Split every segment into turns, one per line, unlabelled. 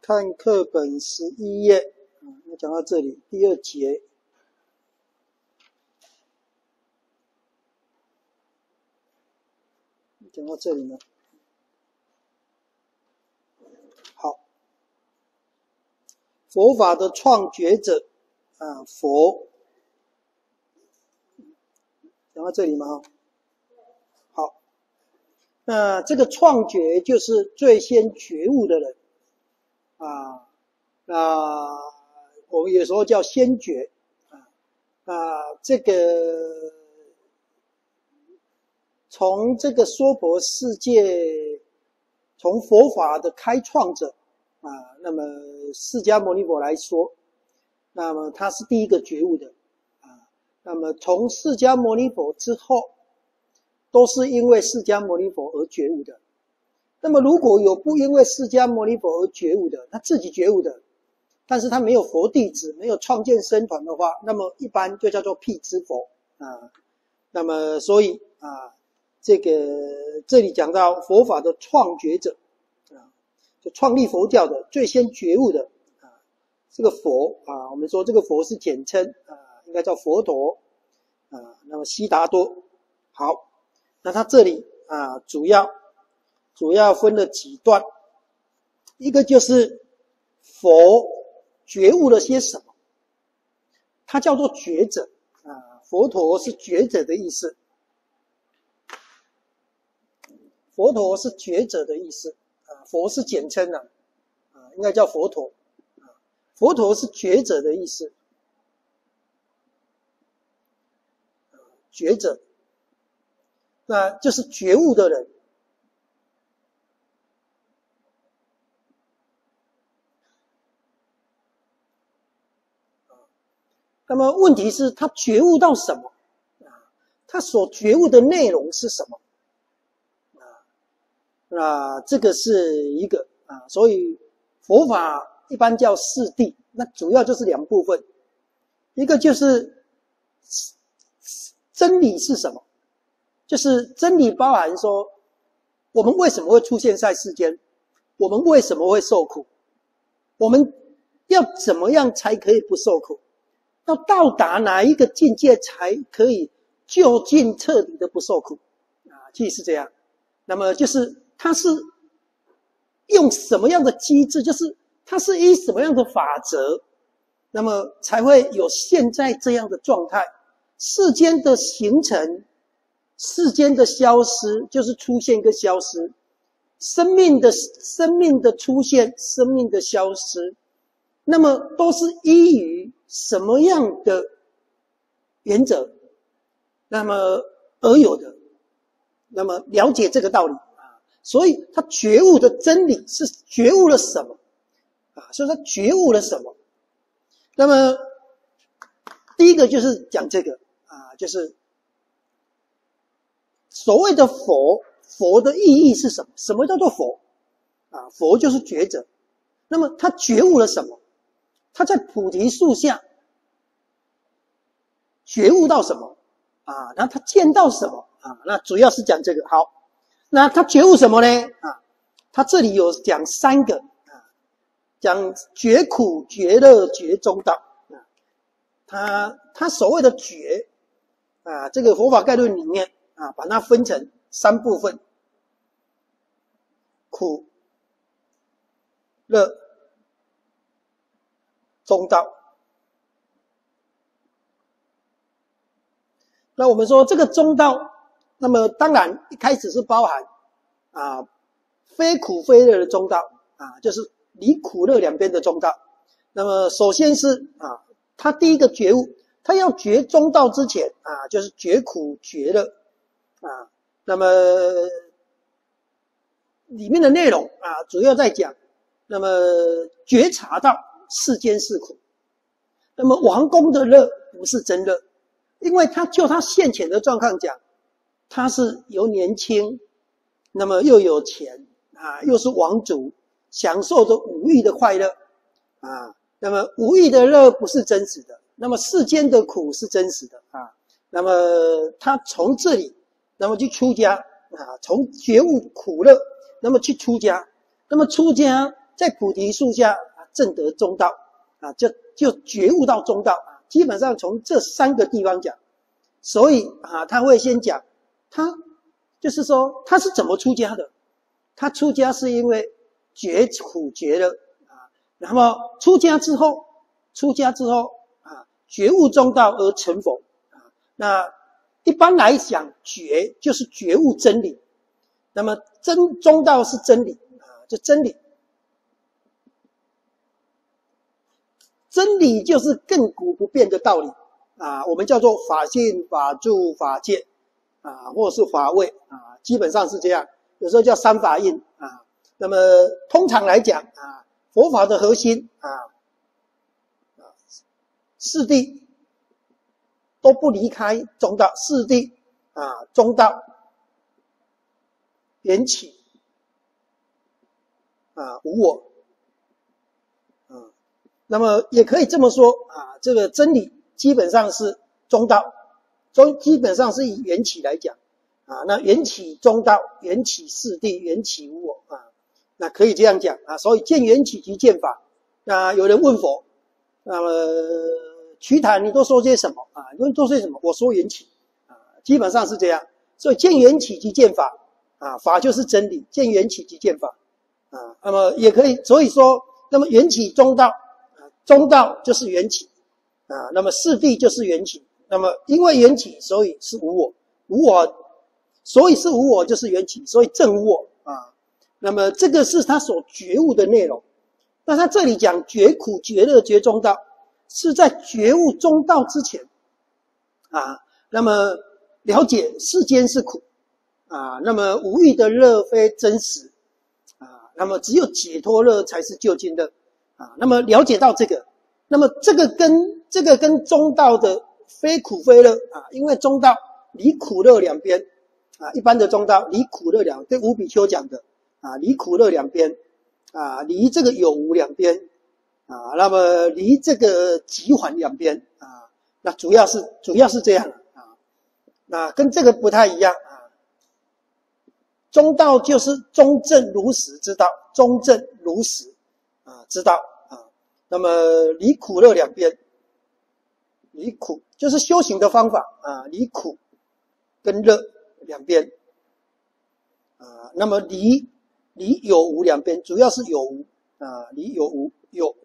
看课本十一页，啊，那讲到这里，第二节，讲到这里呢。好，佛法的创觉者，啊，佛，讲到这里吗？好，那这个创觉就是最先觉悟的人。啊，那我们有时候叫先觉啊，啊，这个从这个娑婆世界，从佛法的开创者啊，那么释迦牟尼佛来说，那么他是第一个觉悟的啊，那么从释迦牟尼佛之后，都是因为释迦牟尼佛而觉悟的。那么，如果有不因为释迦牟尼佛而觉悟的，他自己觉悟的，但是他没有佛弟子，没有创建僧团的话，那么一般就叫做辟支佛啊。那么，所以啊，这个这里讲到佛法的创觉者啊，就创立佛教的最先觉悟的啊，这个佛啊，我们说这个佛是简称啊，应该叫佛陀啊。那么悉达多，好，那他这里啊，主要。主要分了几段，一个就是佛觉悟了些什么，他叫做觉者。啊，佛陀是觉者的意思，佛陀是觉者的意思。啊，佛是简称啊，啊，应该叫佛陀。啊，佛陀是觉者的意思，觉者，那就是觉悟的人。那么问题是，他觉悟到什么？啊，他所觉悟的内容是什么？啊，那这个是一个啊，所以佛法一般叫四谛，那主要就是两部分，一个就是真理是什么？就是真理包含说，我们为什么会出现在世间？我们为什么会受苦？我们要怎么样才可以不受苦？要到达哪一个境界才可以就近彻底的不受苦啊？即是这样。那么就是他是用什么样的机制？就是他是以什么样的法则？那么才会有现在这样的状态？世间的形成，世间的消失，就是出现跟消失；生命的生命的出现，生命的消失，那么都是依于。什么样的原则，那么而有的，那么了解这个道理啊，所以他觉悟的真理是觉悟了什么啊？所以他觉悟了什么？那么第一个就是讲这个啊，就是所谓的佛，佛的意义是什么？什么叫做佛啊？佛就是觉者。那么他觉悟了什么？他在菩提树下觉悟到什么啊？那他见到什么啊？那主要是讲这个。好，那他觉悟什么呢？啊，他这里有讲三个啊，讲觉苦、觉乐、觉中道啊。他他所谓的觉啊，这个佛法概论里面啊，把它分成三部分：苦、乐。中道，那我们说这个中道，那么当然一开始是包含啊，非苦非乐的中道啊，就是离苦乐两边的中道。那么首先是啊，他第一个觉悟，他要觉中道之前啊，就是觉苦觉乐啊。那么里面的内容啊，主要在讲，那么觉察到。世间是苦，那么王宫的乐不是真乐，因为他就他现前的状况讲，他是由年轻，那么又有钱啊，又是王族，享受着五欲的快乐啊，那么五欲的乐不是真实的，那么世间的苦是真实的啊，那么他从这里，那么去出家啊，从觉悟苦乐，那么去出家，那么出家。在菩提树下正得中道啊，就就觉悟到中道啊。基本上从这三个地方讲，所以啊，他会先讲他就是说他是怎么出家的。他出家是因为觉苦觉乐啊，然后出家之后，出家之后啊，觉悟中道而成佛啊。那一般来讲，觉就是觉悟真理，那么真中道是真理啊，就真理，真理就是亘古不变的道理啊，我们叫做法性、法住、法界啊，或是法位啊，基本上是这样。有时候叫三法印啊，那么通常来讲啊，佛法的核心啊，四谛都不离开中道，四谛啊，中道缘起啊，无我，那么也可以这么说啊，这个真理基本上是中道，中基本上是以缘起来讲。啊，那缘起中道，缘起四谛，缘起无我啊，那可以这样讲啊。所以见缘起即见法。那有人问佛，那么瞿昙，你都说些什么啊？你都说些什么？我说缘起啊，基本上是这样。所以见缘起即见法啊，法就是真理，见缘起即见法啊。那么也可以，所以说，那么缘起中道，中道就是缘起啊。那么四谛就是缘起。那么因为缘起，所以是无我，无我。所以是无我，就是缘起，所以正无我啊。那么这个是他所觉悟的内容。那他这里讲觉苦、觉乐、觉中道，是在觉悟中道之前啊。那么了解世间是苦啊，那么无欲的乐非真实啊，那么只有解脱乐才是究竟乐啊。那么了解到这个，那么这个跟这个跟中道的非苦非乐啊，因为中道离苦乐两边。啊，一般的中道离苦乐两，跟无比丘讲的啊，离苦乐两边，啊，离这个有无两边，啊，那么离这个极缓两边，啊，那主要是主要是这样啊，那跟这个不太一样啊。中道就是中正如实之道，中正如实知道啊，那么离苦乐两边，离苦就是修行的方法啊，离苦跟乐。两边，啊，那么离离有无两边，主要是有无啊，离有无有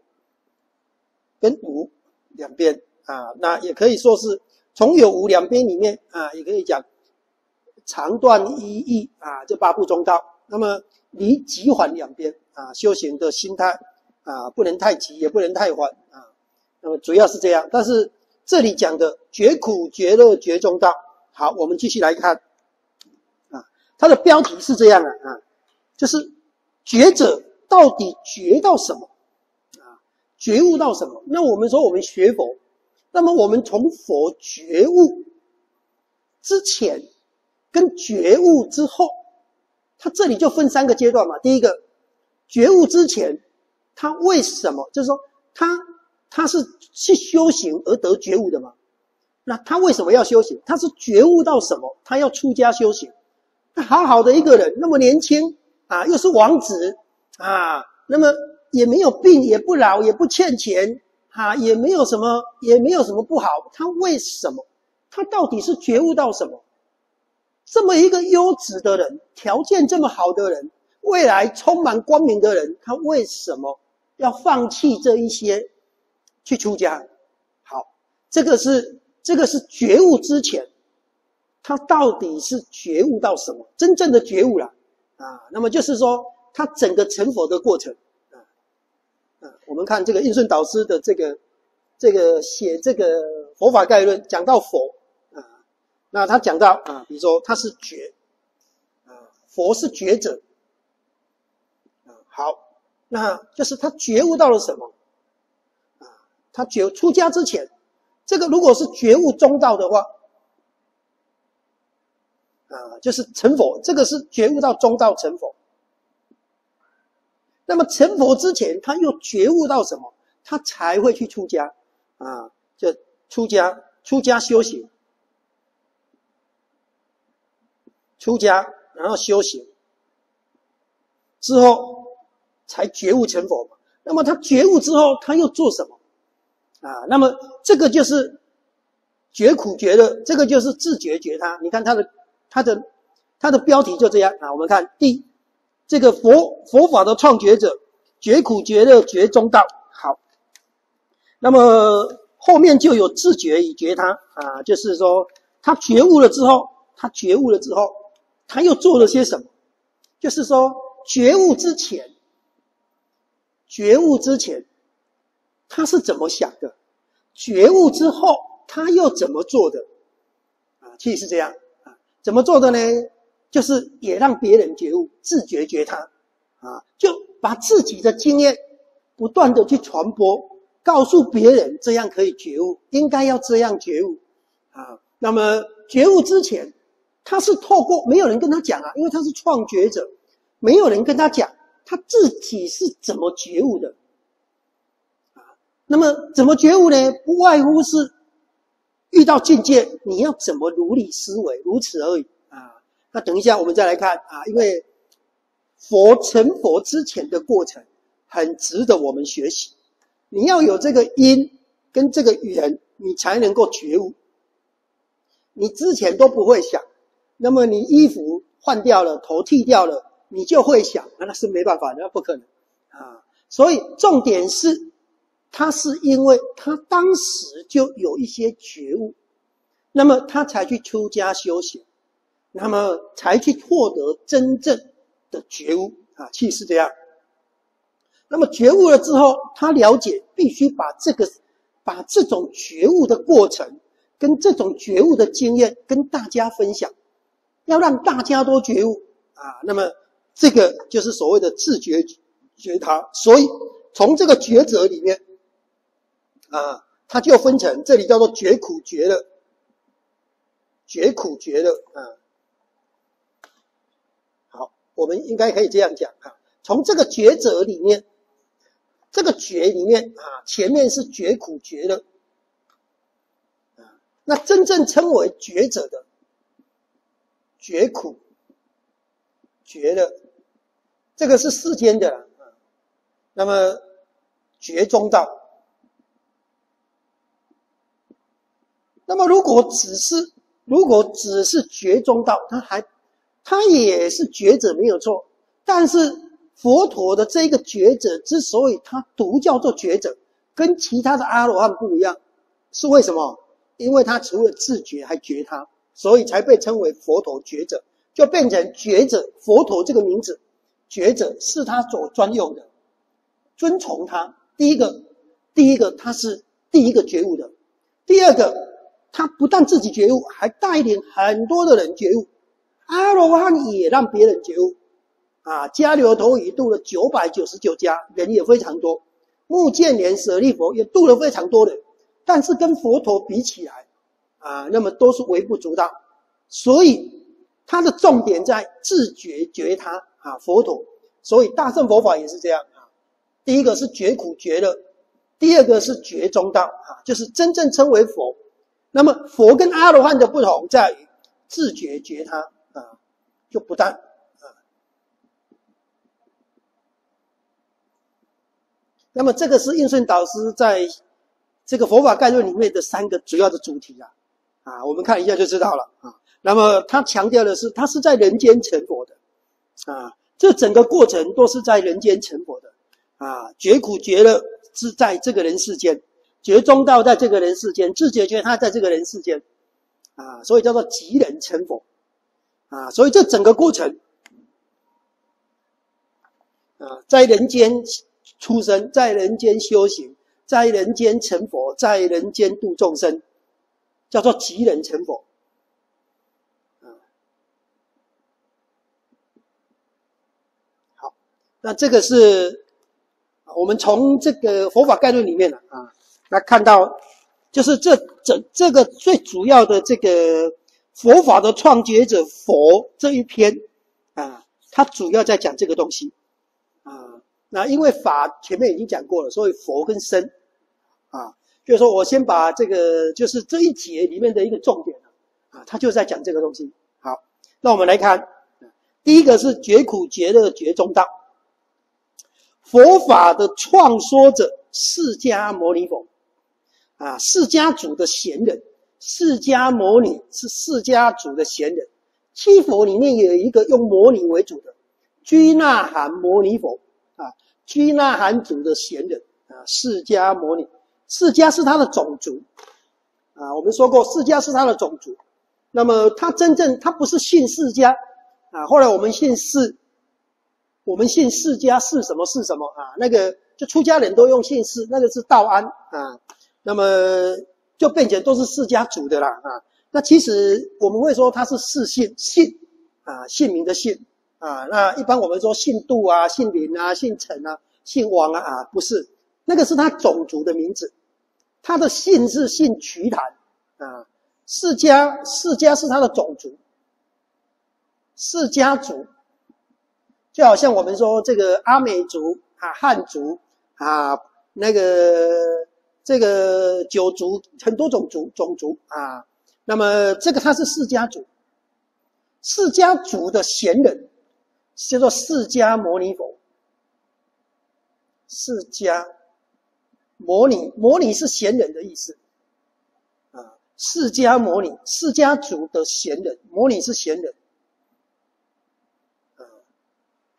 跟无两边啊，那也可以说是从有无两边里面啊，也可以讲长断一义啊，这八部中道。那么离急缓两边啊，修行的心态啊，不能太急，也不能太缓啊。那么主要是这样，但是这里讲的绝苦绝乐绝中道，好，我们继续来看啊。它的标题是这样的啊，就是觉者到底觉到什么啊？觉悟到什么？那我们说我们学佛，那么我们从佛觉悟之前跟觉悟之后，它这里就分三个阶段嘛。第一个，觉悟之前，他为什么？就是说他他是去修行而得觉悟的嘛？那他为什么要修行？他是觉悟到什么？他要出家修行。好好的一个人，那么年轻啊，又是王子啊，那么也没有病，也不老，也不欠钱啊，也没有什么，也没有什么不好。他为什么？他到底是觉悟到什么？这么一个优质的人，条件这么好的人，未来充满光明的人，他为什么要放弃这一些去出家？好，这个是这个是觉悟之前。他到底是觉悟到什么？真正的觉悟了啊？那么就是说，他整个成佛的过程啊啊，我们看这个印顺导师的这个这个写这个佛法概论，讲到佛啊，那他讲到啊，比如说他是觉啊，佛是觉者啊，好，那就是他觉悟到了什么啊？他觉出家之前，这个如果是觉悟中道的话。啊，就是成佛，这个是觉悟到中道成佛。那么成佛之前，他又觉悟到什么？他才会去出家啊？就出家，出家修行，出家然后修行之后，才觉悟成佛嘛。那么他觉悟之后，他又做什么？啊，那么这个就是觉苦觉乐，这个就是自觉觉他。你看他的他的他的标题就这样啊。我们看第这个佛佛法的创觉者，觉苦觉乐觉中道。好，那么后面就有自觉与觉他啊，就是说他觉悟了之后，他觉悟了之后，他又做了些什么？就是说觉悟之前，觉悟之前。他是怎么想的？觉悟之后，他又怎么做的？啊，其实是这样啊，怎么做的呢？就是也让别人觉悟，自觉觉他，啊，就把自己的经验不断的去传播，告诉别人，这样可以觉悟，应该要这样觉悟，啊，那么觉悟之前，他是透过没有人跟他讲啊，因为他是创觉者，没有人跟他讲，他自己是怎么觉悟的。啊那么怎么觉悟呢？不外乎是遇到境界，你要怎么如理思维，如此而已啊。那等一下我们再来看啊，因为佛成佛之前的过程很值得我们学习。你要有这个因跟这个缘，你才能够觉悟。你之前都不会想，那么你衣服换掉了，头剃掉了，你就会想，那是没办法，那不可能啊。所以重点是。他是因为他当时就有一些觉悟，那么他才去出家修行，那么才去获得真正的觉悟啊，其实是这样。那么觉悟了之后，他了解必须把这个、把这种觉悟的过程跟这种觉悟的经验跟大家分享，要让大家都觉悟啊。那么这个就是所谓的自觉觉他，所以从这个抉择里面。啊，它就分成，这里叫做觉苦觉乐，觉苦觉乐啊。好，我们应该可以这样讲啊，从这个抉择里面，这个觉里面啊，前面是觉苦觉乐啊，那真正称为觉者的觉苦觉乐，这个是世间的，那么绝中道。那么，如果只是如果只是觉中道，他还他也是觉者没有错。但是佛陀的这个觉者之所以他独叫做觉者，跟其他的阿罗汉不一样，是为什么？因为他除了自觉还觉他，所以才被称为佛陀觉者，就变成觉者。佛陀这个名字，觉者是他所专用的，遵从他。第一个，第一个他是第一个觉悟的，第二个。他不但自己觉悟，还带领很多的人觉悟。阿罗汉也让别人觉悟，啊，迦留陀已度了九百九十九家，人也非常多。目犍连舍利佛也度了非常多人，但是跟佛陀比起来，啊，那么都是微不足道。所以他的重点在自觉觉他啊，佛陀。所以大乘佛法也是这样啊。第一个是觉苦觉乐，第二个是觉中道啊，就是真正称为佛。那么佛跟阿罗汉的不同在于自觉觉他啊，就不但啊。那么这个是应顺导师在这个佛法概论里面的三个主要的主题啊，啊，我们看一下就知道了啊。那么他强调的是，他是在人间成佛的啊，这整个过程都是在人间成佛的啊，绝苦绝乐是在这个人世间。觉中道在这个人世间，自觉觉他在这个人世间，啊，所以叫做即人成佛，啊，所以这整个过程，啊，在人间出生，在人间修行，在人间成佛，在人间度众生，叫做即人成佛，啊，好，那这个是我们从这个佛法概论里面的啊。那看到，就是这这这个最主要的这个佛法的创觉者佛这一篇啊，它主要在讲这个东西啊。那因为法前面已经讲过了，所以佛跟身啊，就是说我先把这个就是这一节里面的一个重点啊，他就在讲这个东西。好，那我们来看，第一个是绝苦绝乐绝中道。佛法的创说者释迦牟尼佛，啊，释迦族的贤人，释迦牟尼是释迦族的贤人。七佛里面有一个用摩尼为主的，居那含摩尼佛啊，居那含族的贤人啊，释迦牟尼，释迦是他的种族啊。我们说过，释迦是他的种族。那么他真正他不是信释迦啊，后来我们信释，我们姓释迦是什么是什么啊？那个就出家人都用姓氏，那个是道安啊。那么就变成都是释迦族的啦啊。那其实我们会说他是释姓姓啊，姓名的姓啊。那一般我们说姓杜啊、姓林啊、姓陈啊、姓王啊啊，不是，那个是他种族的名字，他的姓是姓瞿昙啊。释迦，释迦是他的种族，释迦族，就好像我们说这个阿美族啊、汉族啊、那个这个九族，很多种族种族啊。那么这个他是释迦族，释迦族的贤人叫做释迦牟尼佛。释迦牟尼，牟尼是贤人的意思啊。释迦牟尼，释迦族的贤人，牟尼是贤人。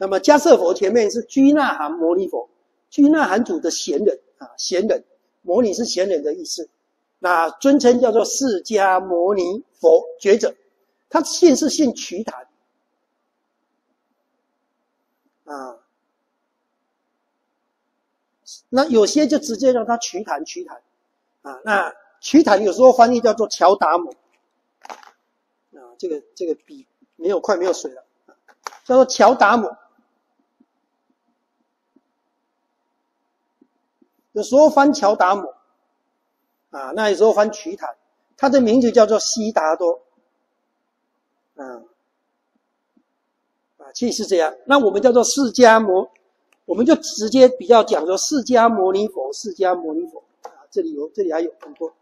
那么迦舍佛前面是居那含摩尼佛，居那含主的贤人啊，贤人，摩尼是贤人的意思。那尊称叫做释迦摩尼佛觉者，他姓是姓瞿昙。啊，那有些就直接让他瞿昙瞿昙，啊，那。瞿昙有时候翻译叫做乔达姆，啊，这个这个笔没有快没有水了，叫做乔达姆。有时候翻乔达姆，啊，那有时候翻瞿昙，他的名字叫做悉达多，啊，啊，其实是这样。那我们叫做释迦摩，我们就直接比较讲说释迦牟尼佛，释迦牟尼佛，啊，这里有，这里还有很多。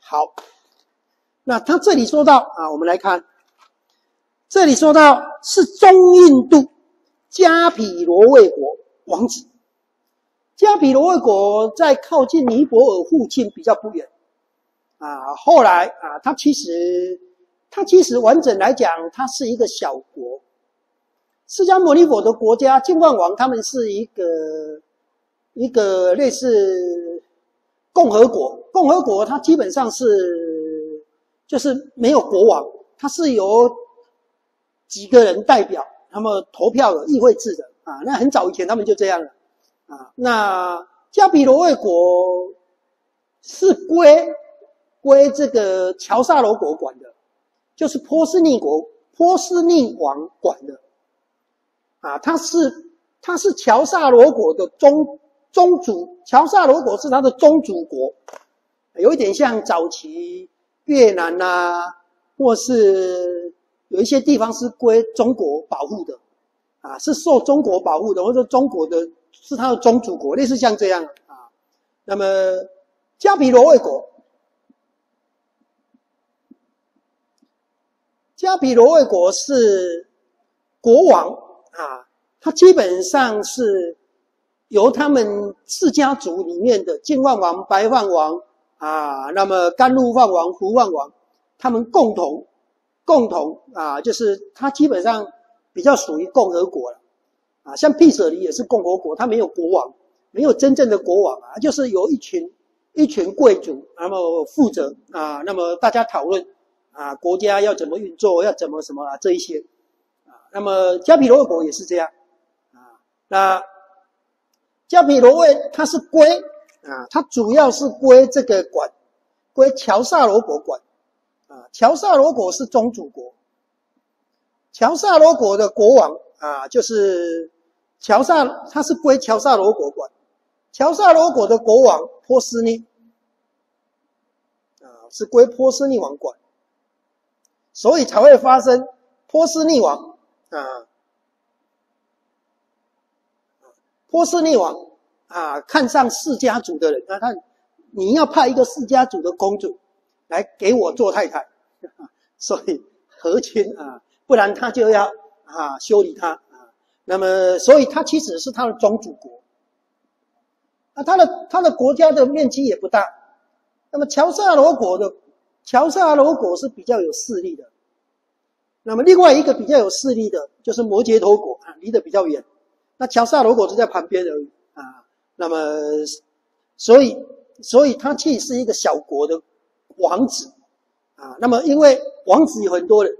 好，那他这里说到啊，我们来看，这里说到是中印度加毗罗卫国王子。加毗罗卫国在靠近尼泊尔附近比较不远啊。后来啊，它其实它其实完整来讲，它是一个小国。释迦牟尼佛的国家净饭王，他们是一个一个类似。共和国，共和国它基本上是就是没有国王，它是由几个人代表，他们投票的议会制的啊。那很早以前他们就这样了啊。那加比罗卫国是归归这个乔萨罗国管的，就是波斯匿国波斯匿王管的啊。他是他是乔萨罗国的宗。宗主乔萨罗国是他的宗主国，有一点像早期越南呐，或是有一些地方是归中国保护的，啊，是受中国保护的，或者中国的是他的宗主国，类似像这样啊。那么加比罗卫国，加比罗卫国是国王啊，他基本上是。由他们四家族里面的净饭王、白饭王啊，那么甘露饭王、福饭王，他们共同共同啊，就是他基本上比较属于共和国了啊。像毗舍离也是共和国，他没有国王，没有真正的国王啊，就是由一群一群贵族，那么负责啊，那么大家讨论啊，国家要怎么运作，要怎么什么啊这一些啊。那么加比罗国也是这样啊，那。加比罗卫它是归啊，它主要是归这个管，归乔萨罗国管啊。乔萨罗国是宗主国，乔萨罗国的国王啊，就是乔萨，他是归乔萨罗国管。乔萨罗国的国王波斯尼啊，是归波斯匿王管，所以才会发生波斯匿王啊。波斯匿王啊，看上释迦族的人，他看你要派一个释迦族的公主来给我做太太，所以和亲啊，不然他就要啊修理他啊。那么，所以他其实是他的宗主国。那他的他的国家的面积也不大。那么乔萨罗国的乔萨罗国是比较有势力的。那么另外一个比较有势力的就是摩羯陀国啊，离得比较远。那乔萨罗国就在旁边而已啊。那么，所以所以他既是一个小国的王子啊。那么因为王子有很多人，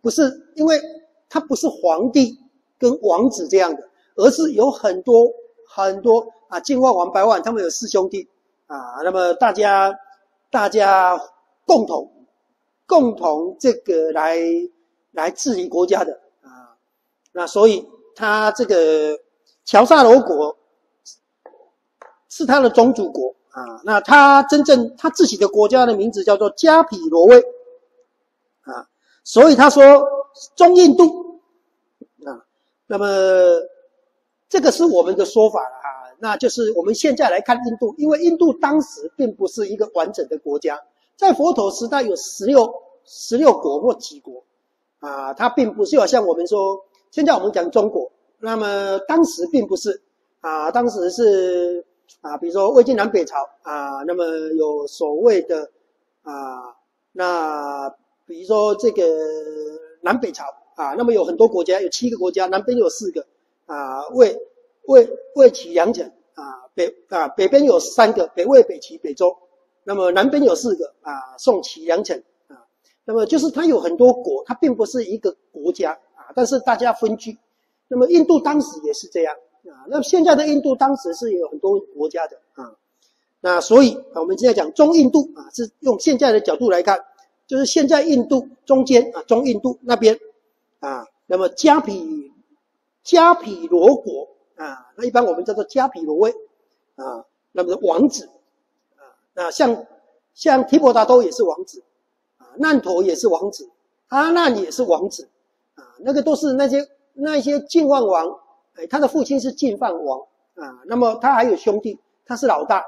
不是因为他不是皇帝跟王子这样的，而是有很多很多啊，晋万王、白万他们有四兄弟啊。那么大家大家共同共同这个来来治理国家的啊。那所以他这个乔萨罗国是他的宗主国啊。那他真正他自己的国家的名字叫做加比罗卫啊。所以他说中印度啊，那么这个是我们的说法啊，那就是我们现在来看印度，因为印度当时并不是一个完整的国家，在佛陀时代有十六十六国或几国啊，它并不是好像我们说现在我们讲中国，那么当时并不是啊，当时是啊，比如说魏晋南北朝啊，那么有所谓的啊那。比如说这个南北朝啊，那么有很多国家，有七个国家，南边有四个啊，魏魏魏齐梁陈啊，北啊北边有三个，北魏、北齐、北周，那么南边有四个啊，宋齐梁陈啊，那么就是它有很多国，它并不是一个国家啊，但是大家分居。那么印度当时也是这样啊，那现在的印度当时是有很多国家的啊，那所以啊，我们现在讲中印度啊，是用现在的角度来看。就是现在印度中间啊，中印度那边啊，那么加毗加毗罗国啊，那一般我们叫做加毗罗卫啊，那么王子啊，那像像提婆达多也是王子啊，难陀也是王子，阿难也是王子啊，那个都是那些那些晋万王，哎，他的父亲是晋范王啊，那么他还有兄弟，他是老大，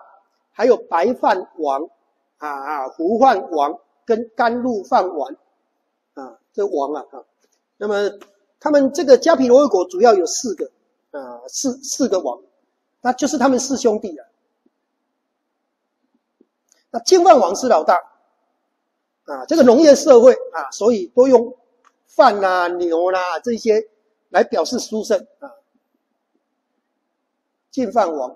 还有白饭王啊啊，胡饭王。跟甘露饭王，啊，这王啊，啊，那么他们这个迦毗罗国主要有四个，啊，四四个王，那就是他们四兄弟了。那净饭王是老大，啊，这个农业社会啊，所以都用饭啦、牛啦这些来表示殊胜啊。净饭王，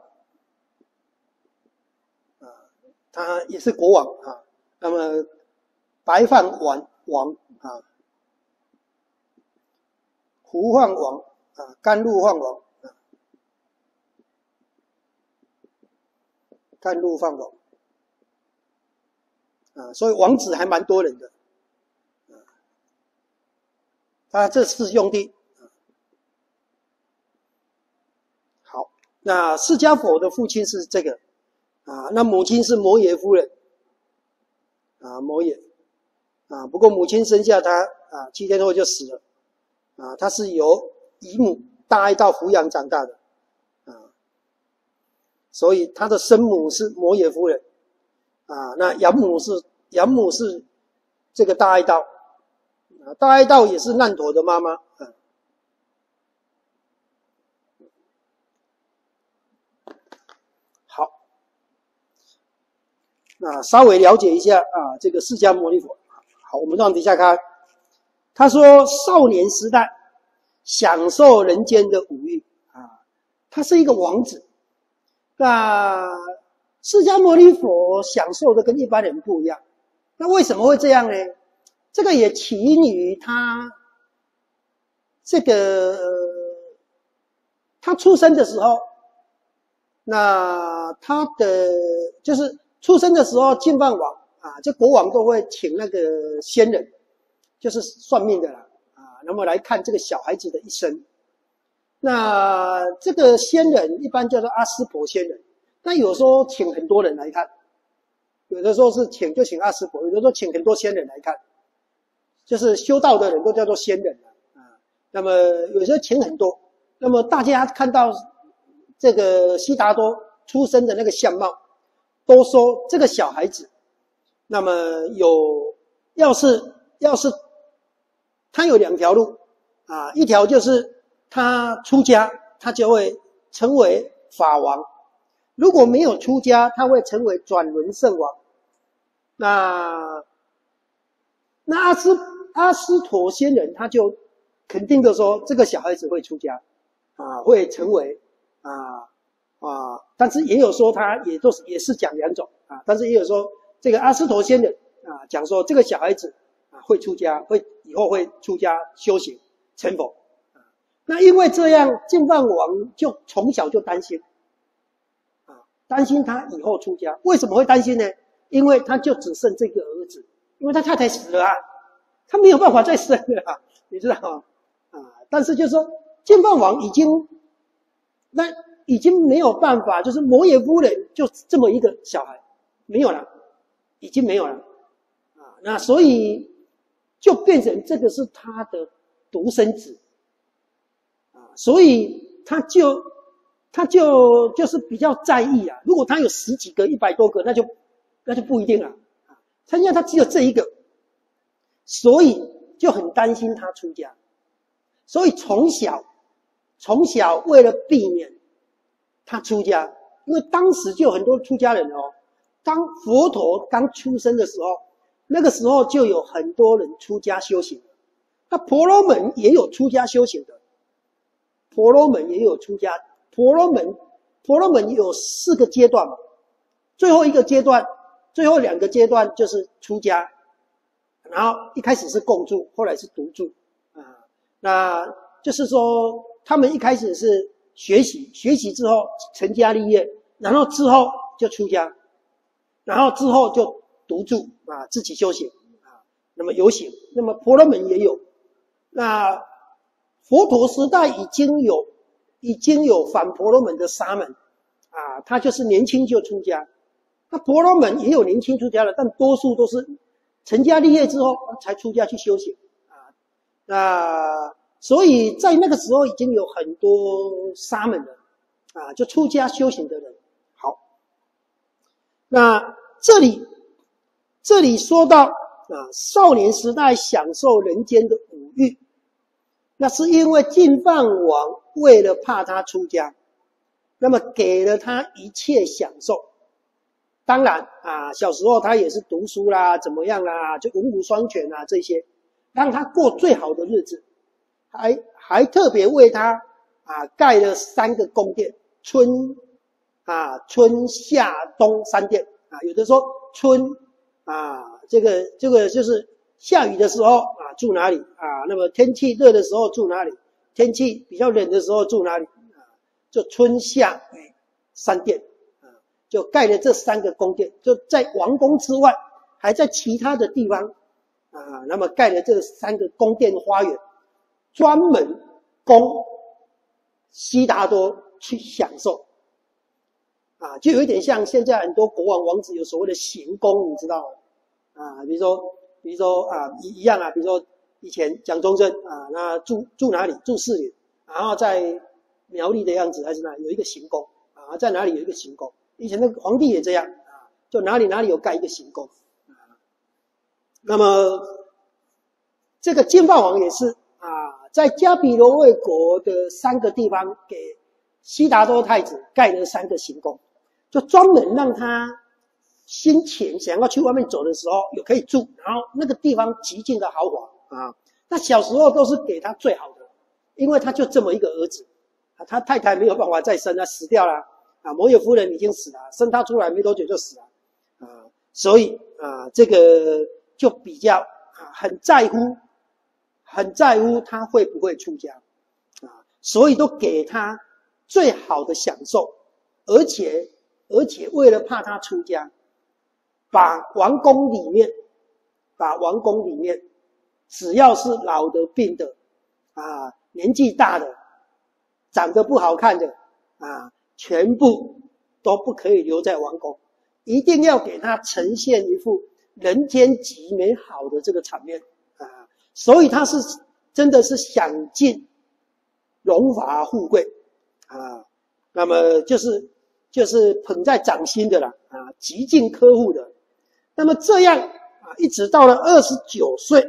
啊，他也是国王啊，那么。白饭王王啊，胡饭王啊，甘露饭王啊，甘露饭王啊，所以王子还蛮多人的啊。他这四兄弟好，那释迦佛的父亲是这个啊，那母亲是摩耶夫人啊，摩耶。啊，不过母亲生下他啊，七天后就死了，啊，他是由姨母大爱道抚养长大的，啊，所以他的生母是摩耶夫人，啊，那养母是养母是这个大爱道，啊，大爱道也是难陀的妈妈，啊，那稍微了解一下啊，这个释迦牟尼佛。好，我们往底下看。他说：“少年时代享受人间的五欲啊，他是一个王子。那释迦牟尼佛享受的跟一般人不一样。那为什么会这样呢？这个也起因于他这个他出生的时候，那他的就是出生的时候，进饭王。”啊，这国王都会请那个仙人，就是算命的啦，啊，那么来看这个小孩子的一生。那这个仙人一般叫做阿斯婆仙人，那有时候请很多人来看，有的时候是请就请阿斯婆，有的时候请很多仙人来看，就是修道的人都叫做仙人啊。那么有时候请很多，那么大家看到这个悉达多出生的那个相貌，都说这个小孩子。那么有，要是要是，他有两条路，啊，一条就是他出家，他就会成为法王；如果没有出家，他会成为转轮圣王。那那阿斯阿斯陀仙人他就肯定的说，这个小孩子会出家，啊，会成为啊啊，但是也有说他也都是也是讲两种啊，但是也有说这个阿斯陀仙人啊讲说这个小孩子啊会出家，会以后会出家修行成佛。那因为这样，净饭王就从小就担心，啊，担心他以后出家。为什么会担心呢？因为他就只剩这个儿子，因为他太太死了啊，他没有办法再生了，你知道吗？啊，但是就是说，净饭王已经，那已经没有办法，就是摩耶夫人就这么一个小孩，没有了，已经没有了，啊，那所以就变成这个是他的独生子。啊所以他就，他就就是比较在意啊。如果他有十几个、一百多个，那就那就不一定了啊。他因为他只有这一个，所以就很担心他出家。所以从小，从小为了避免他出家，因为当时就很多出家人哦。当佛陀刚出生的时候，那个时候就有很多人出家修行。那婆罗门也有出家修行的。婆罗门也有出家，婆罗门，婆罗门有四个阶段嘛，最后一个阶段，最后两个阶段就是出家，然后一开始是共住，后来是独住，啊，那就是说他们一开始是学习，学习之后成家立业，然后之后就出家，然后之后就独住啊，自己修行啊，那么游行，那么婆罗门也有，那。佛陀时代已经有，已经有反婆罗门的沙门，啊，他就是年轻就出家。那婆罗门也有年轻出家的，但多数都是成家立业之后才出家去修行，啊，那所以在那个时候已经有很多沙门了，啊，就出家修行的人。好，那这里这里说到啊，少年时代享受人间的五欲。那是因为净饭王为了怕他出家，那么给了他一切享受。当然啊，小时候他也是读书啦，怎么样啦，就文武双全啊，这些让他过最好的日子，还还特别为他啊盖了三个宫殿，春啊春夏冬三殿啊，有的说春啊这个这个就是下雨的时候啊。住哪里啊？那么天气热的时候住哪里？天气比较冷的时候住哪里？啊，就春夏三殿啊，就盖了这三个宫殿，就在王宫之外，还在其他的地方啊，那么盖了这三个宫殿花园，专门供悉达多去享受啊，就有一点像现在很多国王王子有所谓的行宫，你知道吗？啊，比如说。比如说啊，一一样啊，比如说以前蒋中正啊，那住住哪里？住士林，然后在苗栗的样子还是哪有一个行宫啊？在哪里有一个行宫？以前那个皇帝也这样啊，就哪里哪里有盖一个行宫啊。那么这个金饭王也是，在加比罗卫国的三个地方给悉达多太子盖了三个行宫，就专门让他。心情想要去外面走的时候，有可以住，然后那个地方极尽的豪华啊。那小时候都是给他最好的，因为他就这么一个儿子啊，他太太没有办法再生了，死掉了啊。摩耶夫人已经死了，生他出来没多久就死了啊，所以啊，这个就比较啊很在乎，很在乎他会不会出家啊，所以都给他最好的享受，而且而且为了怕他出家。把王宫里面，把王宫里面，只要是老的、病的，啊，年纪大的，长得不好看的，啊，全部都不可以留在王宫，一定要给他呈现一副人间极美好的这个场面！所以他是真的是享尽荣华富贵啊，那么就是就是捧在掌心的了啊，极尽呵护的。那么这样啊，一直到了二十九岁，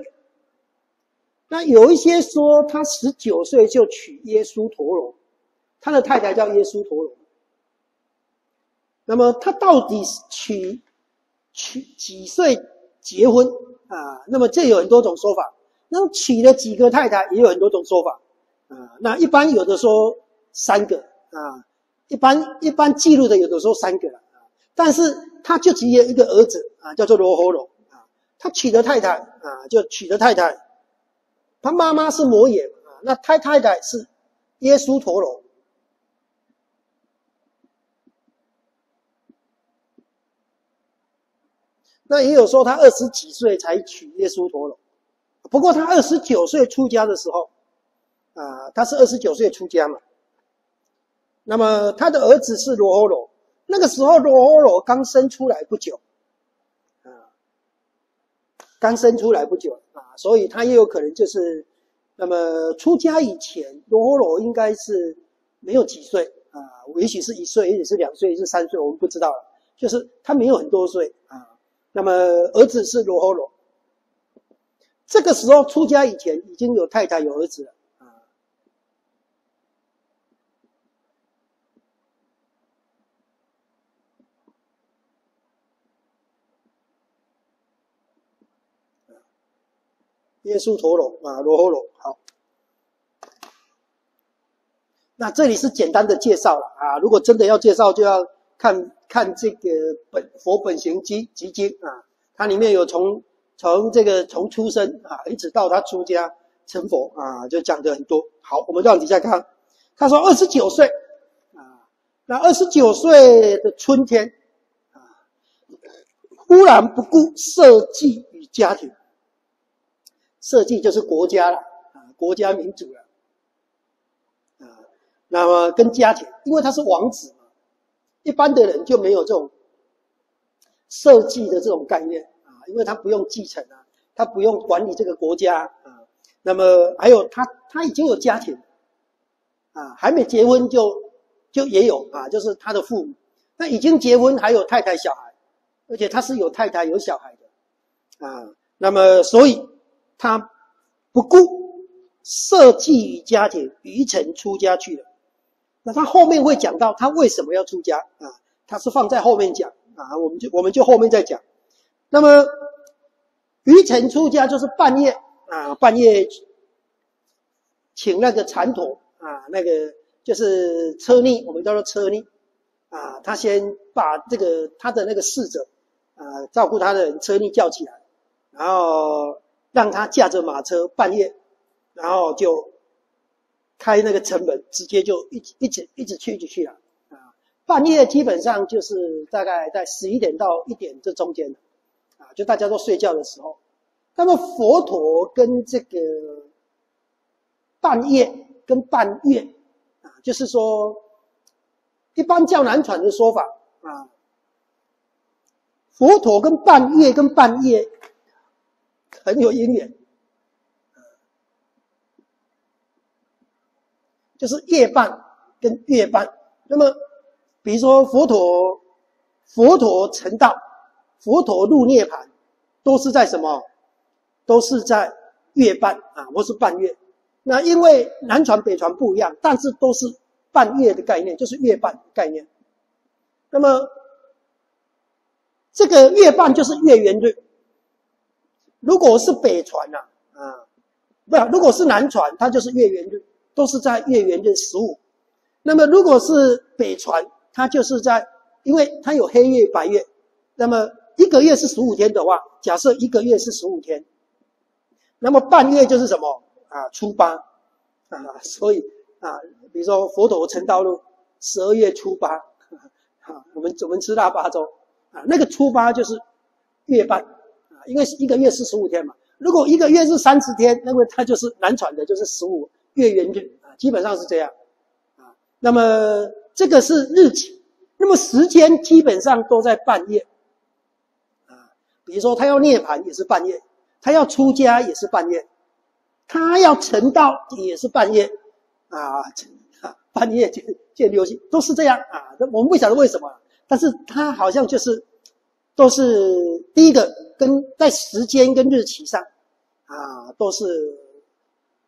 那有一些说他十九岁就娶耶稣陀罗，他的太太叫耶稣陀罗。那么他到底娶娶几岁结婚啊？那么这有很多种说法。那娶了几个太太也有很多种说法啊。那一般有的说三个啊，一般一般记录的有的说三个啊。但是他就只有一个儿子啊，叫做罗侯罗啊。他娶的太太啊，就娶的太太。他妈妈是摩耶啊，那太太太是耶稣陀罗。那也有说他二十几岁才娶耶稣陀罗，不过他二十九岁出家的时候，啊，他是二十九岁出家嘛。那么他的儿子是罗欧罗，那个时候罗欧罗刚生出来不久，啊，刚生出来不久啊。所以他也有可能就是，那么出家以前，罗诃罗应该是没有几岁啊，也许是一岁，也许是两岁，是三岁，我们不知道了。就是他没有很多岁啊。那么儿子是罗诃罗，这个时候出家以前已经有太太有儿子了啊。耶稣陀罗啊，罗诃罗，好。那这里是简单的介绍了啊。如果真的要介绍，就要看看这个本《佛本行经集经》啊，它里面有从从这个从出生啊，一直到他出家成佛啊，就讲的很多。好，我们再往底下看，他说二十九岁啊，那二十九岁的春天啊，忽然不顾社稷与家庭。设计就是国家了啊，国家民主了啊。那么跟家庭，因为他是王子嘛，一般的人就没有这种设计的这种概念，因为他不用继承啊，他不用管理这个国家啊。那么还有他，他已经有家庭啊，还没结婚就就也有啊，就是他的父母。那已经结婚还有太太小孩，而且他是有太太有小孩的啊。那么所以。他不顾社稷与家庭，于诚出家去了。那他后面会讲到他为什么要出家啊？他是放在后面讲啊，我们就我们就后面再讲。那么愚诚出家就是半夜啊，半夜请那个禅陀啊，那个就是车尼，我们叫做车尼啊，他先把这个他的那个侍者啊，照顾他的人车尼叫起来，然后。让他驾着马车半夜，然后就开那个城门，直接就一直一直一直去就去了啊！半夜基本上就是大概在十一点到一点这中间就大家都睡觉的时候。那么佛陀跟这个半夜跟半月啊，就是说一般较难传的说法啊，佛陀跟半月跟半夜。很有因缘，就是夜半跟月半。那么，比如说佛陀，佛陀成道，佛陀入涅槃，都是在什么？都是在月半啊，或是半月。那因为南传北传不一样，但是都是半月的概念，就是月半概念。那么，这个月半就是月圆日。如果是北传呐，啊，不，如果是南传，它就是月圆日，都是在月圆日十五。那么如果是北传，它就是在，因为它有黑月白月，那么一个月是十五天的话，假设一个月是十五天，那么半月就是什么啊？初八啊，所以啊，比如说佛陀成道路十二月初八，啊，我们我们吃腊八粥啊，那个初八就是月半啊。因为一个月是十五天嘛，如果一个月是三十天，那么它就是南传的，就是十五月圆日啊，基本上是这样啊。那么这个是日期，那么时间基本上都在半夜。比如说他要涅槃也是半夜，他要出家也是半夜，他要成道也是半夜啊，半夜见见流星都是这样啊。我们不晓得为什么，但是他好像就是都是第一个。跟在时间跟日期上，啊，都是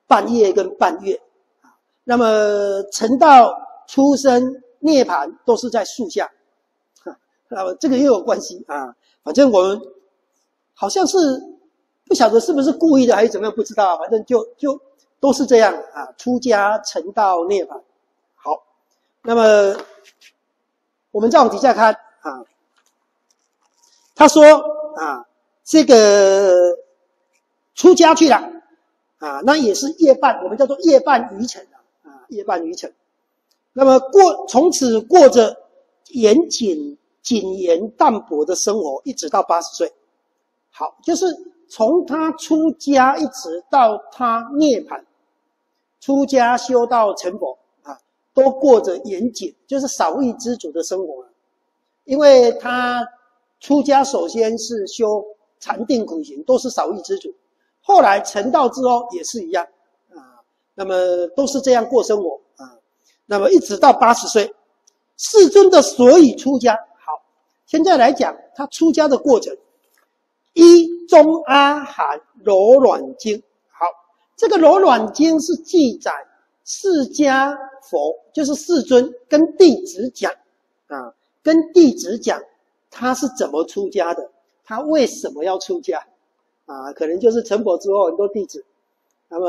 半夜跟半月啊。那么成道、出生、涅盘都是在树下，那么这个又有关系啊。反正我们好像是不晓得是不是故意的还是怎么样，不知道。反正就就都是这样啊。出家、成道、涅槃。好，那么我们再往底下看啊。他说啊，这个出家去了啊，那也是夜半，我们叫做夜半愚城啊，夜半愚城。那么过从此过着严谨、谨严、淡泊的生活，一直到八十岁。好，就是从他出家一直到他涅槃，出家修道成佛啊，都过着严谨，就是少欲知足的生活因为他。出家首先是修禅定苦行，都是少欲知足；后来成道之后也是一样啊。那么都是这样过生活啊。那么一直到八十岁，世尊的所以出家。好，现在来讲他出家的过程。一中阿含柔软经。好，这个柔软经是记载释迦佛，就是世尊跟弟子讲啊，跟弟子讲。他是怎么出家的？他为什么要出家？啊，可能就是成佛之后很多弟子，那么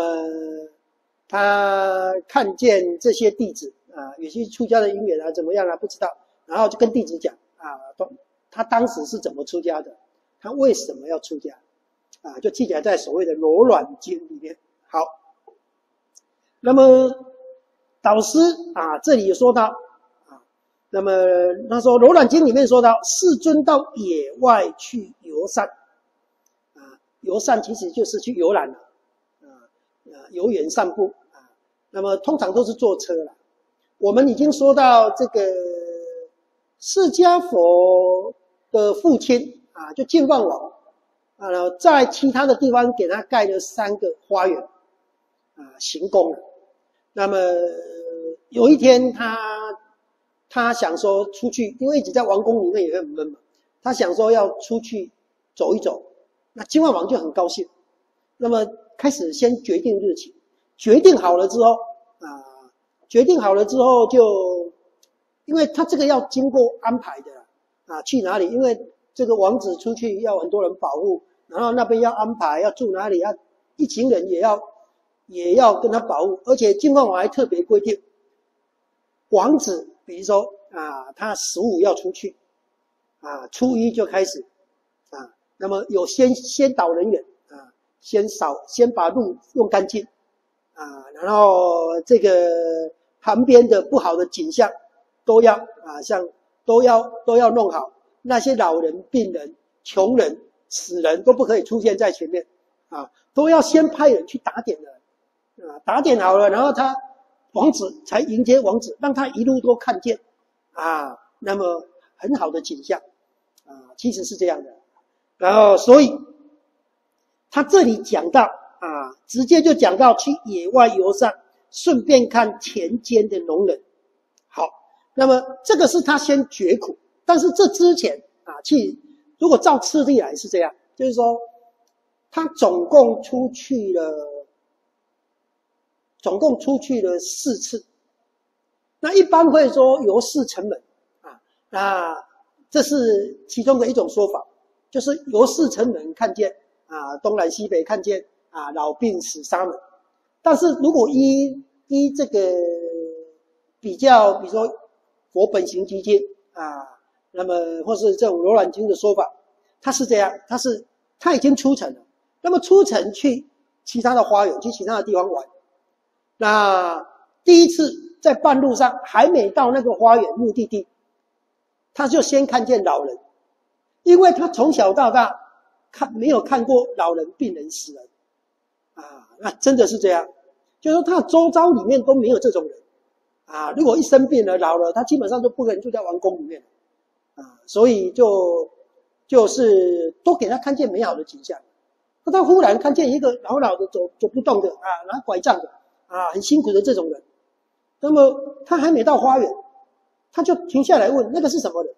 他看见这些弟子啊，有些出家的因缘啊，怎么样啊？不知道，然后就跟弟子讲啊，他当时是怎么出家的？他为什么要出家？啊，就记载在所谓的《罗软经》里面。好，那么导师啊，这里说到啊。那么他说，《罗软经》里面说到，世尊到野外去游散，啊，游散其实就是去游览了，啊啊，游园散步啊。那么通常都是坐车了。我们已经说到这个释迦佛的父亲啊，就净饭王啊，在其他的地方给他盖了三个花园，啊，行宫。那么有一天他。他想说出去，因为一直在王宫里面也很闷嘛。他想说要出去走一走，那金万王就很高兴。那么开始先决定日期，决定好了之后啊，决定好了之后就，因为他这个要经过安排的啊，去哪里？因为这个王子出去要很多人保护，然后那边要安排要住哪里，要一群人也要也要跟他保护，而且金万王还特别规定，王子。比如说啊，他十五要出去，啊，初一就开始，啊，那么有先先导人员啊，先扫，先把路弄干净，啊，然后这个旁边的不好的景象都要啊，像都要都要弄好，那些老人、病人、穷人、死人都不可以出现在前面，啊，都要先派人去打点的，啊，打点好了，然后他。王子才迎接王子，让他一路都看见，啊，那么很好的景象，啊，其实是这样的。然后，所以他这里讲到啊，直接就讲到去野外游山，顺便看田间的农人。好，那么这个是他先绝苦，但是这之前啊，去如果照次第来是这样，就是说他总共出去了。总共出去了四次，那一般会说由四城门啊，那这是其中的一种说法，就是由四城门看见啊，东南西北看见啊，老病死沙门。但是如果依依这个比较，比如说佛本行基金啊，那么或是这种罗兰经的说法，他是这样，他是他已经出城了，那么出城去其他的花园，去其他的地方玩。那第一次在半路上还没到那个花园目的地，他就先看见老人，因为他从小到大看没有看过老人、病人、死人，啊，那真的是这样，就是说他周遭里面都没有这种人，啊，如果一生病了、老了，他基本上都不可能住在王宫里面，啊，所以就就是都给他看见美好的景象，那他忽然看见一个老老的走走不动的啊，拿拐杖的。啊，很辛苦的这种人，那么他还没到花园，他就停下来问那个是什么人？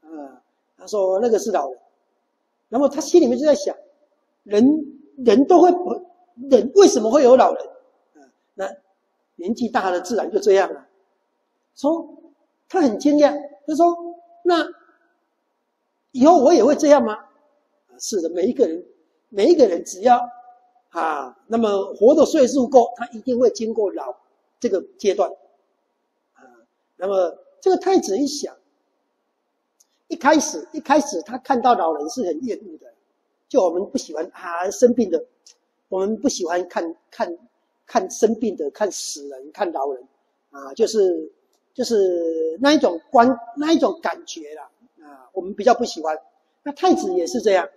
啊，他说那个是老人。那么他心里面就在想，人人都会不人为什么会有老人？啊那年纪大了，自然就这样了。说他很惊讶，他说：“那以后我也会这样吗？”是的，每一个人，每一个人只要啊，那么活的岁数够，他一定会经过老这个阶段啊。那么这个太子一想，一开始一开始他看到老人是很厌恶的，就我们不喜欢啊生病的，我们不喜欢看看看生病的，看死人，看老人啊，就是就是那一种观那一种感觉啦啊，我们比较不喜欢。那太子也是这样。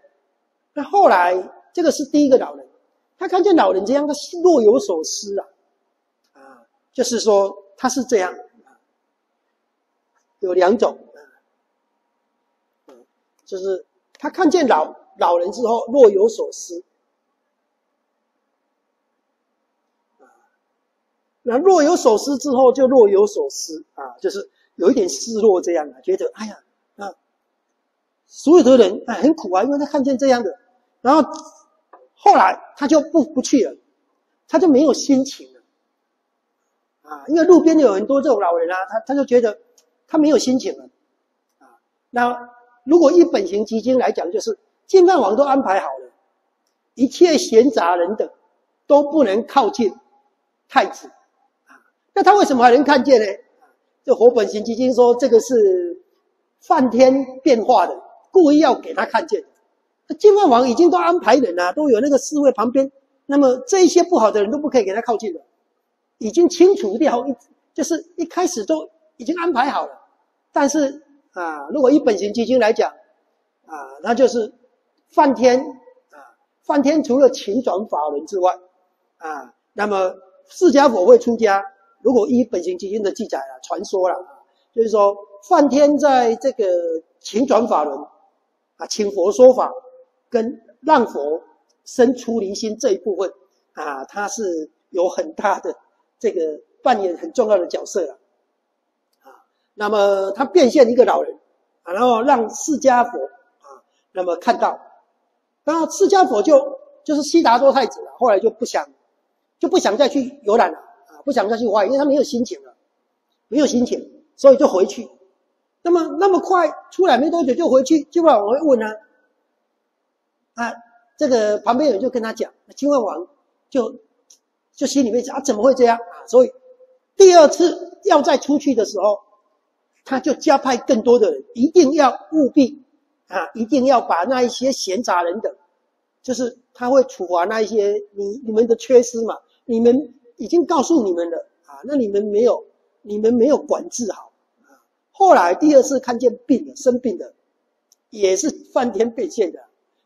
那后来，这个是第一个老人，他看见老人这样，他若有所思啊，啊，就是说他是这样，有两种，嗯，就是他看见老老人之后若有所思，那若有所思之后就若有所思啊，就是有一点失落这样啊，觉得哎呀，啊，所有的人哎很苦啊，因为他看见这样的。然后后来他就不不去了，他就没有心情了，啊，因为路边有很多这种老人啊，他他就觉得他没有心情了，啊，那如果一本型基金来讲，就是金饭王都安排好了，一切闲杂人等都不能靠近太子，那他为什么还能看见呢？这活本行基金说这个是梵天变化的，故意要给他看见。金饭王已经都安排人了，都有那个侍卫旁边，那么这一些不好的人都不可以给他靠近的，已经清除掉，一就是一开始都已经安排好了。但是啊，如果以本行基金来讲，啊，那就是梵天啊，梵天除了请转法轮之外，啊，那么释迦佛会出家。如果依本行基金的记载啊，传说了，就是说梵天在这个请转法轮啊，请佛说法。跟让佛生出离心这一部分啊，他是有很大的这个扮演很重要的角色了啊。那么他变现一个老人啊，然后让释迦佛啊，那么看到，然后释迦佛就就是悉达多太子了，后来就不想就不想再去游览了，不想再去花，因为他没有心情了，没有心情，所以就回去。那么那么快出来没多久就回去，结果我会问呢？啊，这个旁边人就跟他讲，金万王就就心里面想啊，怎么会这样啊？所以第二次要再出去的时候，他就加派更多的人，一定要务必啊，一定要把那一些闲杂人等，就是他会处罚那一些你你们的缺失嘛，你们已经告诉你们了啊，那你们没有你们没有管制好啊。后来第二次看见病的生病的，也是梵天变现的。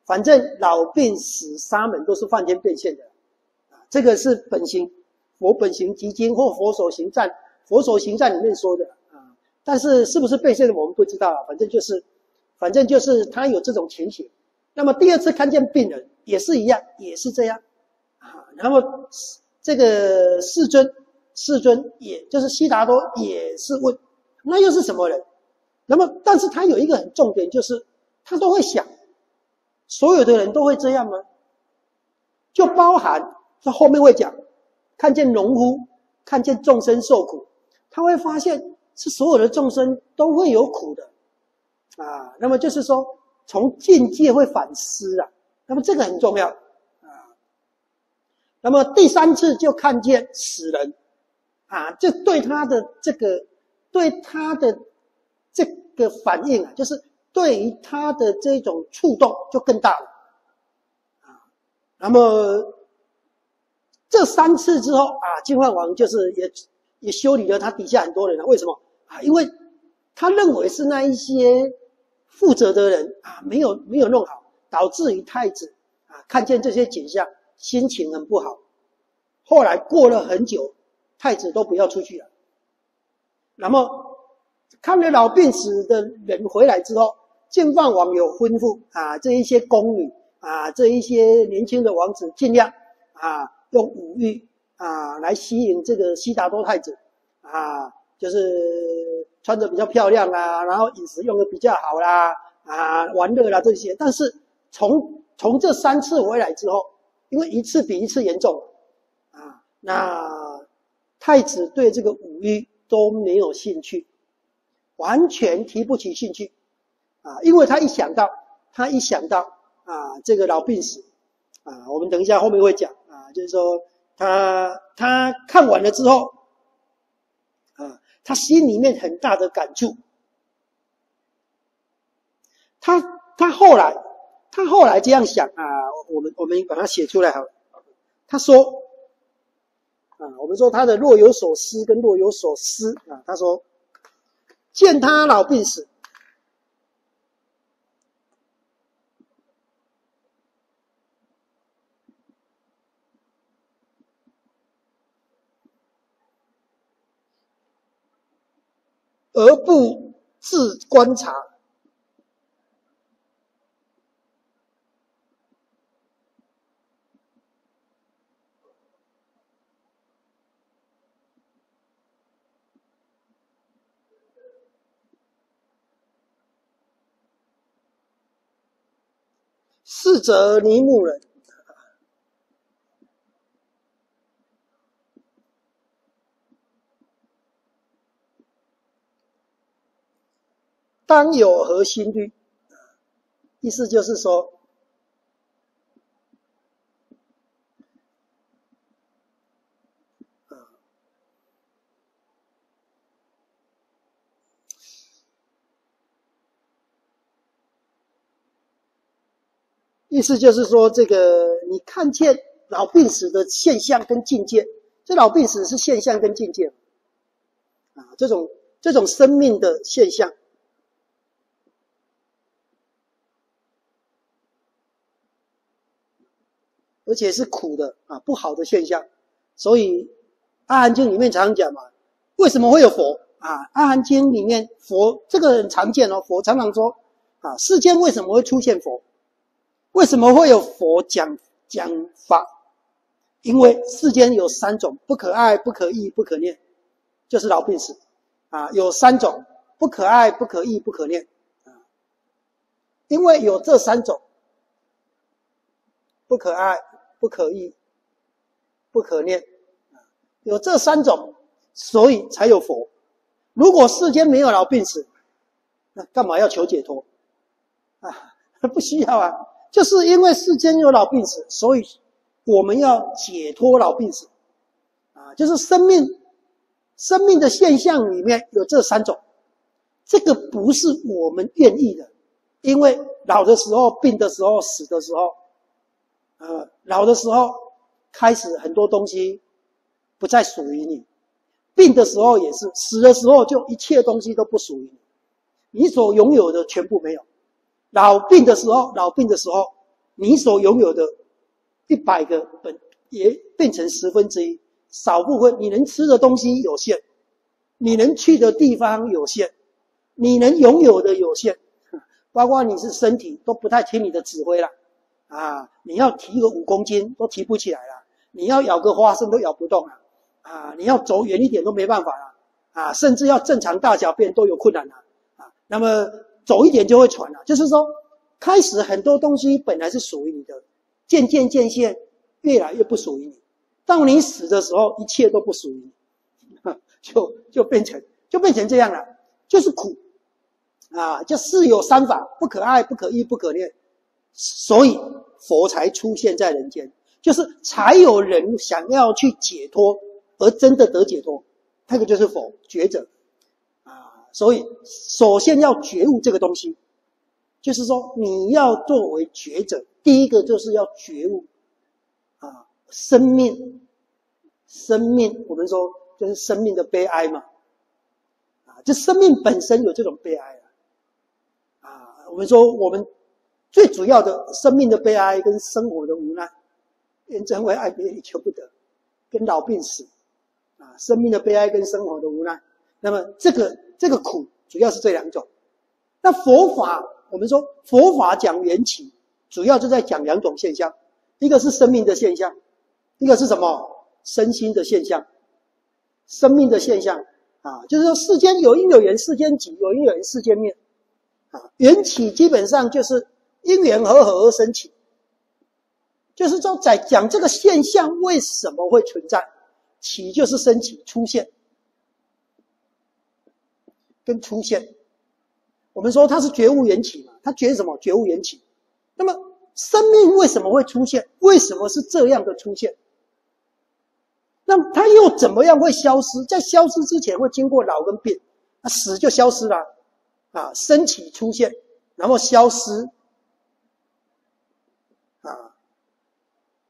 反正老病死沙门都是梵天变现的，啊，这个是本行佛本行基金或佛手行赞佛手行赞里面说的啊，但是是不是变现的我们不知道啊，反正就是，反正就是他有这种情形。那么第二次看见病人也是一样，也是这样，啊，然后这个世尊世尊也就是悉达多也是问，那又是什么人？那么但是他有一个很重点，就是他都会想。所有的人都会这样吗？就包含他后面会讲，看见农夫，看见众生受苦，他会发现是所有的众生都会有苦的，啊，那么就是说从境界会反思啊，那么这个很重要。那么第三次就看见死人，啊，这对他的这个对他的这个反应啊，就是。对于他的这种触动就更大了，啊，那么这三次之后啊，金焕王就是也也修理了他底下很多人了。为什么啊？因为他认为是那一些负责的人啊，没有没有弄好，导致于太子啊看见这些景象，心情很不好。后来过了很久，太子都不要出去了。那么看了老病死的人回来之后。建饭王有吩咐啊，这一些宫女啊，这一些年轻的王子，尽量啊用武艺啊来吸引这个悉达多太子啊，就是穿着比较漂亮啊，然后饮食用的比较好啦啊，玩乐啦这些。但是从从这三次回来之后，因为一次比一次严重啊，那太子对这个五欲都没有兴趣，完全提不起兴趣啊！因为他一想到，他一想到啊，这个老病死啊，我们等一下后面会讲啊，就是说他他看完了之后啊，他心里面很大的感触。他他后来他后来这样想啊，我们我们把它写出来好了。他说。啊，我们说他的若有所思跟若有所思啊，他说见他老病死，而不自观察。是则尼木人，当有核心率？意思就是说。意思就是说，这个你看见老病死的现象跟境界，这老病死是现象跟境界啊，这种这种生命的现象，而且是苦的啊，不好的现象。所以《阿含经》里面常讲嘛，为什么会有佛啊？《阿含经》里面佛这个很常见哦，佛常常说啊，世间为什么会出现佛？为什么会有佛讲讲法？因为世间有三种不可爱、不可义、不可念，就是老病死啊。有三种不可爱、不可义、不可念啊。因为有这三种不可爱、不可义、不可念啊有这三种，所以才有佛。如果世间没有老病死，那干嘛要求解脱啊？不需要啊。就是因为世间有老病死，所以我们要解脱老病死，啊，就是生命生命的现象里面有这三种，这个不是我们愿意的，因为老的时候、病的时候、死的时候，呃，老的时候开始很多东西不再属于你，病的时候也是，死的时候就一切东西都不属于你，你所拥有的全部没有。老病的时候，老病的时候，你所拥有的，一百个本也变成十分之一，少部分你能吃的东西有限，你能去的地方有限，你能拥有的有限，包括你是身体都不太听你的指挥了，啊，你要提个五公斤都提不起来了，你要咬个花生都咬不动了，啊，你要走远一点都没办法了，啊，甚至要正常大小便都有困难了，啊，那么。走一点就会喘了，就是说，开始很多东西本来是属于你的，渐渐渐渐越来越不属于你。到你死的时候，一切都不属于你，就就变成就变成这样了，就是苦啊！就世有三法，不可爱，不可义，不可念，所以佛才出现在人间，就是才有人想要去解脱，而真的得解脱，那个就是佛觉者。啊所以，首先要觉悟这个东西，就是说，你要作为觉者，第一个就是要觉悟啊，生命，生命，我们说就是生命的悲哀嘛，啊，这生命本身有这种悲哀啊，啊，我们说我们最主要的生命的悲哀跟生活的无奈，愿真为爱别离求不得，跟老病死，啊，生命的悲哀跟生活的无奈，那么这个。这个苦主要是这两种，那佛法我们说佛法讲缘起，主要就在讲两种现象，一个是生命的现象，一个是什么？身心的现象。生命的现象啊，就是说世间有因有缘，世间起有因有缘，世间灭。啊。缘起基本上就是因缘和合而生起，就是说在讲这个现象为什么会存在，起就是升起、出现。跟出现。我们说它是觉悟缘起嘛，它觉什么？觉悟缘起。那么生命为什么会出现？为什么是这样的出现？那它又怎么样会消失？在消失之前会经过老跟病，那死就消失了，啊，升起出现，然后消失，啊，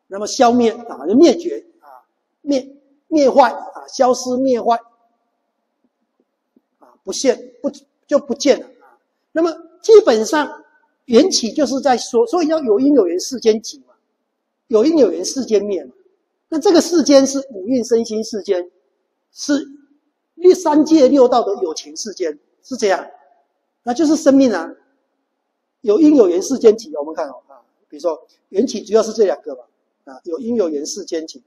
那么消灭啊，就灭绝啊，灭灭坏啊，消失灭坏，不现不就不见了啊。那么基本上缘起就是在说，所以要有因有缘世间起嘛，有因有缘世间灭嘛。那这个世间是五蕴身心世间，是六三界六道的有情世间，是这样，那就是生命啊，有因有缘世间起。我们看哦啊，比如说缘起主要是这两个吧，啊，有因有缘世间起。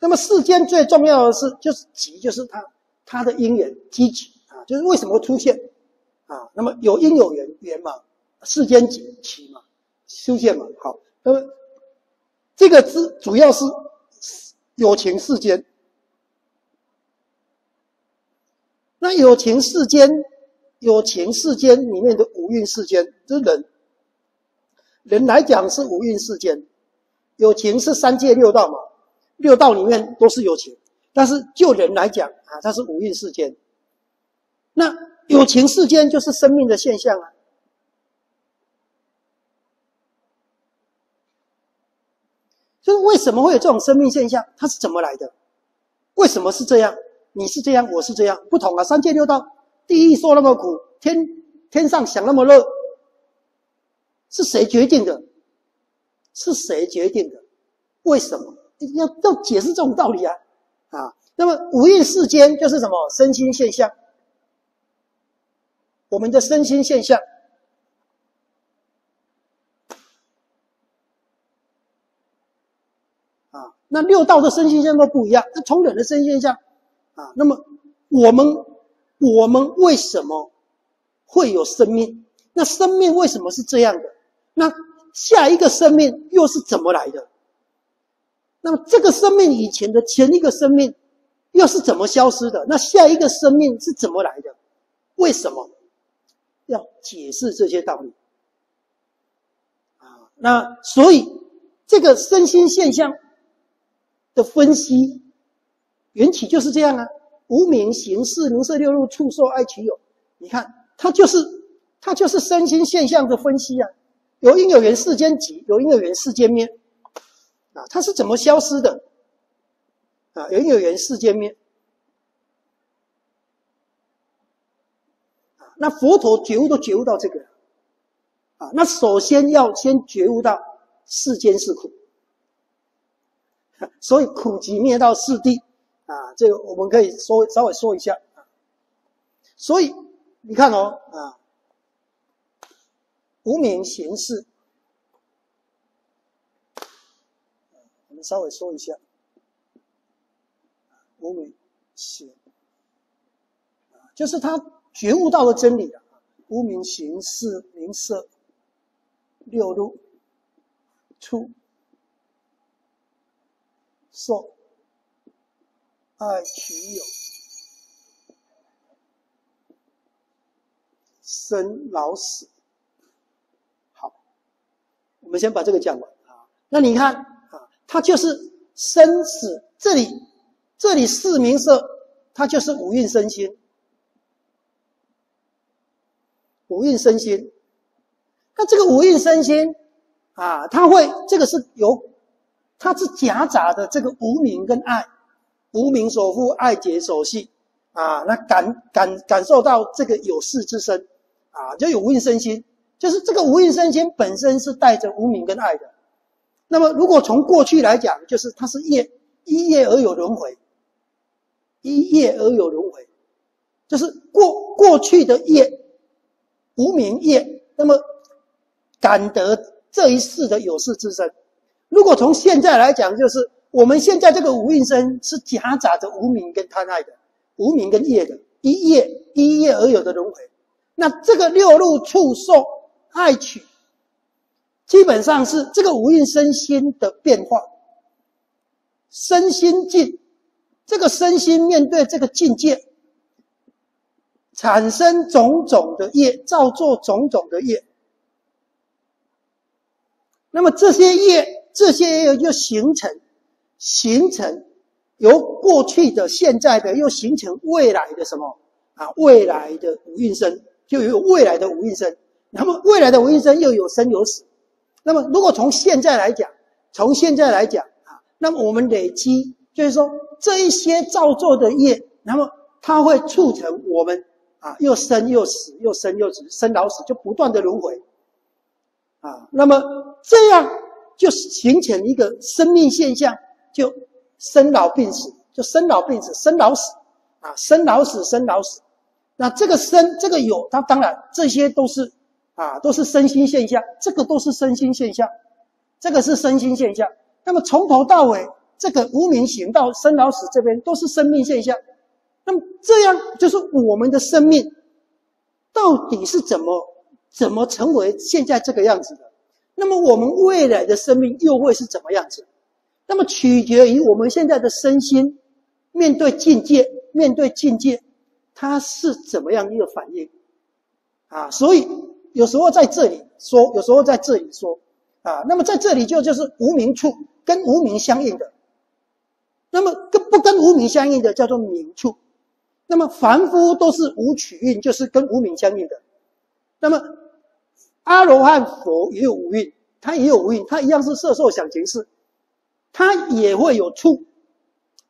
那么世间最重要的是，就是集，就是它它的因缘积集啊，就是为什么会出现啊？那么有因有缘缘嘛，世间集起嘛，修现嘛。好，那么这个字主要是有情世间。那有情世间，有情世间里面的五蕴世间，就是人。人来讲是五蕴世间，有情是三界六道嘛。六道里面都是有情，但是就人来讲啊，它是五蕴世间。那有情世间就是生命的现象啊。就是为什么会有这种生命现象？它是怎么来的？为什么是这样？你是这样，我是这样，不同啊。三界六道，地狱受那么苦，天天上享那么乐，是谁决定的？是谁决定的？为什么？要要解释这种道理啊，啊，那么五蕴世间就是什么身心现象，我们的身心现象，啊，那六道的身心现象都不一样。那从人的身心现象，啊，那么我们我们为什么会有生命？那生命为什么是这样的？那下一个生命又是怎么来的？那么这个生命以前的前一个生命又是怎么消失的？那下一个生命是怎么来的？为什么要解释这些道理？啊，那所以这个身心现象的分析缘起就是这样啊。无名行识名色六路触受爱取有，你看它就是它就是身心现象的分析啊。有因有缘世间集，有因有缘世间灭。啊，它是怎么消失的？啊，人有缘世间面。啊，那佛陀觉悟都觉悟到这个，啊，那首先要先觉悟到世间是苦，所以苦集灭道四谛，啊，这个我们可以说稍微说一下，所以你看哦，啊，无名行稍微说一下，无名行，就是他觉悟到了真理啊。无名行是名色六路触受爱取有生老死。好，我们先把这个讲完啊。那你看。它就是生死，这里，这里四名色，它就是五蕴身心，五蕴身心。那这个五蕴身心啊，它会这个是由，它是夹杂的这个无名跟爱，无名所缚，爱结所系啊，那感感感受到这个有事之身啊，就有无蕴身心，就是这个无蕴身心本身是带着无名跟爱的。那么，如果从过去来讲，就是它是业，一业而有轮回，一业而有轮回，就是过过去的业，无名业，那么感得这一世的有事之身。如果从现在来讲，就是我们现在这个无蕴身是夹杂着无名跟贪爱的，无名跟业的，一业一业而有的轮回。那这个六路触受爱取，基本上是这个无印身心的变化。身心境，这个身心面对这个境界，产生种种的业，造作种种的业。那么这些业，这些业就形成，形成由过去的、现在的，又形成未来的什么啊？未来的无运生，就有未来的无运生。那么未来的无运生又有生有死。那么如果从现在来讲，从现在来讲啊。那么我们累积，就是说这一些造作的业，那么它会促成我们啊，又生又死，又生又死，生老死就不断的轮回，啊，那么这样就形成一个生命现象，就生老病死，就生老病死，生老死，啊，生老死，生老死。那这个生，这个有，它当然这些都是啊，都是身心现象，这个都是身心现象，这个是身心现象。那么从头到尾，这个无名行到生老死这边都是生命现象。那么这样就是我们的生命到底是怎么怎么成为现在这个样子的？那么我们未来的生命又会是怎么样子？那么取决于我们现在的身心面对境界，面对境界，它是怎么样一个反应？啊，所以有时候在这里说，有时候在这里说。啊，那么在这里就就是无名处跟无名相应的，那么跟不跟无名相应的叫做名处，那么凡夫都是无取运，就是跟无名相应的。那么阿罗汉佛也有无运，他也有无运，他一样是色受想行识，他也会有处，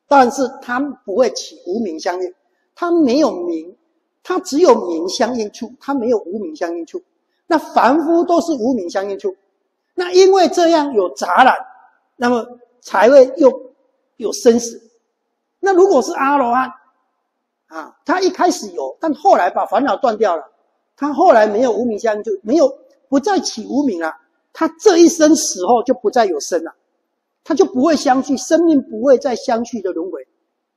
但是他不会起无名相应，他没有名，他只有名相应处，他没有无名相应处。那凡夫都是无名相应处。那因为这样有杂染，那么才会又有生死。那如果是阿罗汉，啊，他一开始有，但后来把烦恼断掉了，他后来没有无名相就没有不再起无名了，他这一生死后就不再有生了，他就不会相续，生命不会再相续的轮回，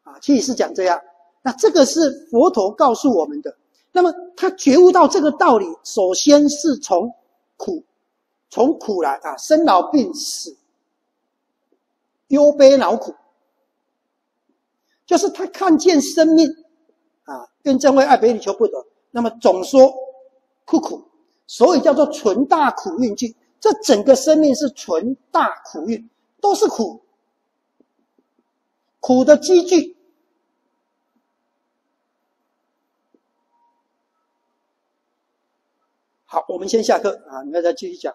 啊，其实是讲这样。那这个是佛陀告诉我们的。那么他觉悟到这个道理，首先是从苦。从苦来啊，生老病死，忧悲恼苦，就是他看见生命啊，愿正为爱别离求不得，那么总说苦苦，所以叫做纯大苦运句。这整个生命是纯大苦运，都是苦，苦的积聚。好，我们先下课啊，你们再继续讲。